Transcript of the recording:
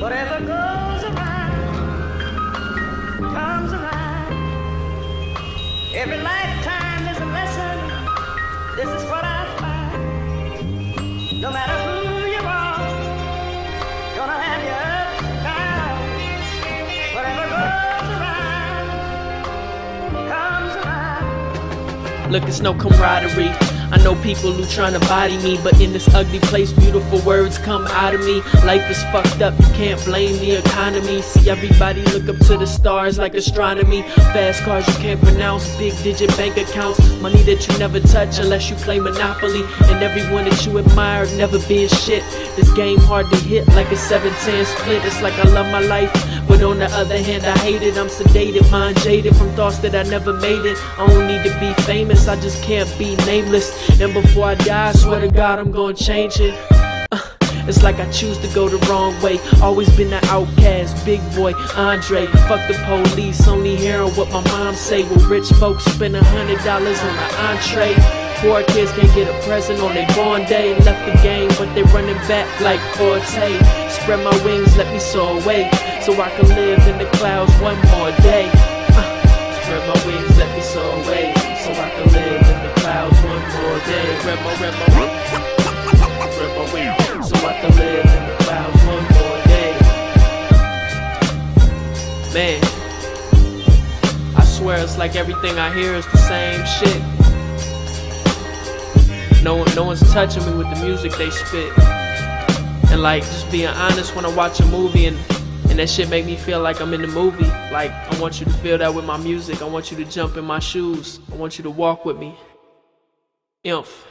Whatever goes around comes around. Every lifetime is a lesson. This is what I find. No matter who you are, gonna have your ups. Whatever goes around comes around. Look, it's no camaraderie. I know people who tryna body me, but in this ugly place, beautiful words come out of me. Life is fucked up, you can't blame the economy. See everybody look up to the stars like astronomy. Fast cars you can't pronounce, big digit bank accounts, money that you never touch unless you play Monopoly. And everyone that you admire never being shit. This game hard to hit like a 710 split. It's like I love my life, but on the other hand, I hate it. I'm sedated, mind jaded from thoughts that I never made it. I don't need to be famous, I just can't be nameless. And before I die, I swear to God, I'm gonna change it. Uh, It's like I choose to go the wrong way. Always been the outcast, Big Boi, Andre. Fuck the police, only hearing what my mom say. Well, rich folks spend a hundred dollars on the entree. Poor kids can't get a present on their born day. Left the game, but they running back like Forte. Spread my wings, let me soar away, so I can live in the clouds one more day. Uh, spread my wings, let me soar away, so I can so I can live in the clouds one more day. Man, I swear it's like everything I hear is the same shit. No no one's touching me with the music they spit. And like just being honest when I watch a movie and and that shit make me feel like I'm in the movie. Like I want you to feel that with my music. I want you to jump in my shoes. I want you to walk with me. Imph.